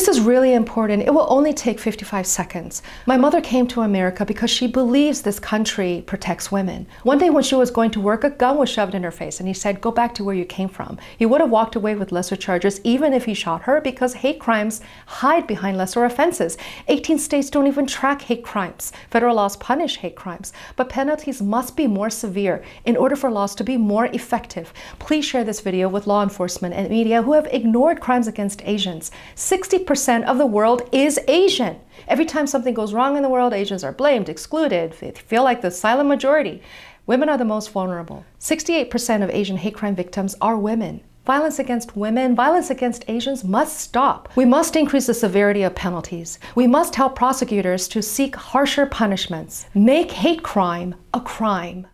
This is really important. It will only take 55 seconds. My mother came to America because she believes this country protects women. One day when she was going to work, a gun was shoved in her face and he said, go back to where you came from. He would have walked away with lesser charges even if he shot her because hate crimes hide behind lesser offenses. 18 states don't even track hate crimes. Federal laws punish hate crimes, but penalties must be more severe in order for laws to be more effective. Please share this video with law enforcement and media who have ignored crimes against Asians. 60% of the world is Asian. Every time something goes wrong in the world, Asians are blamed, excluded, they feel like the silent majority. Women are the most vulnerable. 68% of Asian hate crime victims are women. Violence against women, violence against Asians must stop. We must increase the severity of penalties. We must help prosecutors to seek harsher punishments. Make hate crime a crime.